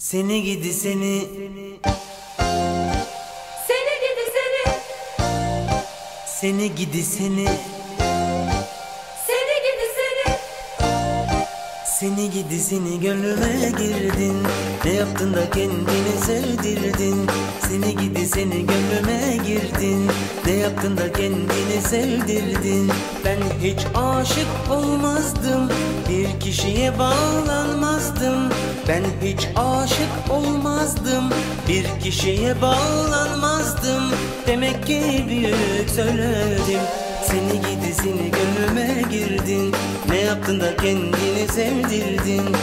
Seni gidi seni. Seni gidi seni, Seni gidi seni Seni gidi seni gönlüme girdin. Ne yaptın da kendini sevdirdin? Seni gidi seni gönlüme girdin. Ne yaptın da kendini sevdirdin? Ben hiç aşık olmazdım. Bir kişiye bağlanmazdım. Ben hiç aşık olmazdım. Bir kişiye bağlanmazdım. Demek ki büyük söyledim Seni gidi seni gönlüme girdin. Ne yaptın da kendini sevdirdin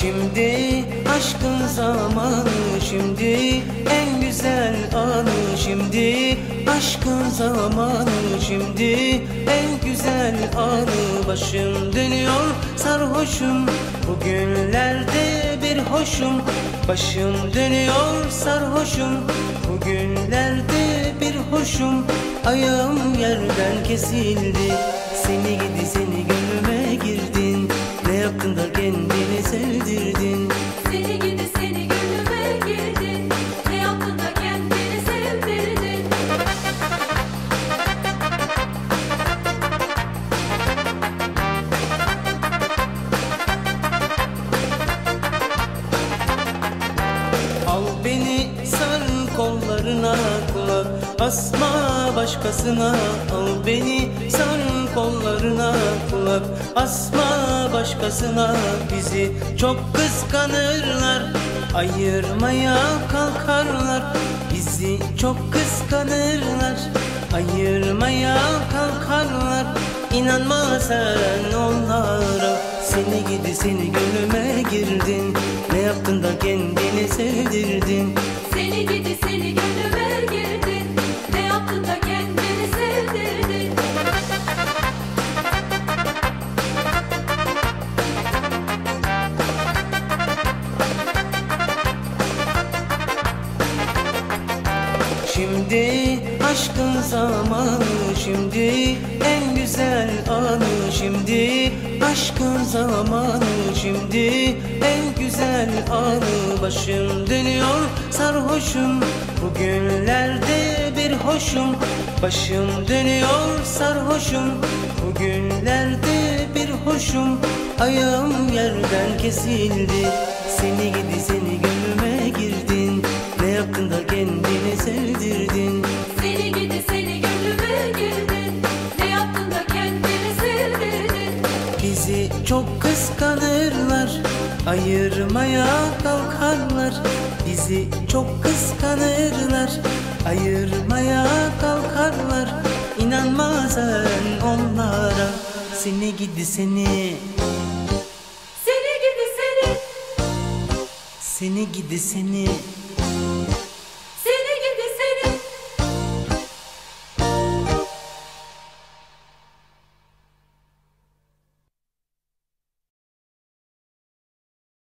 Şimdi aşkın zamanı şimdi en güzel anı şimdi aşkın zamanı şimdi en güzel anı. Başım dönüyor sarhoşum. Bugünlerde bir hoşum. Başım dönüyor sarhoşum. Bugünlerde bir hoşum. Ayağım yerden kesildi. Seni gidi seni girdin ne yaptın da kendini sevdirdin seni gidi seni gönlüme girdin. Ne yaptın da kendini sevdirdin? Al beni sar kollarına kulak asma başkasına Al beni sar kollarına kulak asma başkasına Bizi çok kıskanırlar. Ayırmaya kalkarlar. Bizi çok kıskanırlar. Ayırmaya kalkarlar. İnanma sen onlara Seni gidi seni gönlüme girdin. Ne yaptın da kendini aşkın zamanı şimdi en güzel anı şimdi. Aşkın zamanı şimdi en güzel anı başım dönüyor. Sarhoşum bugünlerde bir hoşum. Başım dönüyor sarhoşum. Bugünlerde bir hoşum. Ayağım yerden kesildi. Seni gidi seni gönlüme girdin Bizi çok kıskanırlar Ayırmaya kalkarlar Bizi çok kıskanırlar Ayırmaya kalkarlar İnanma sen onlara Seni gidi seni. Seni gidi seni, Seni gidi seni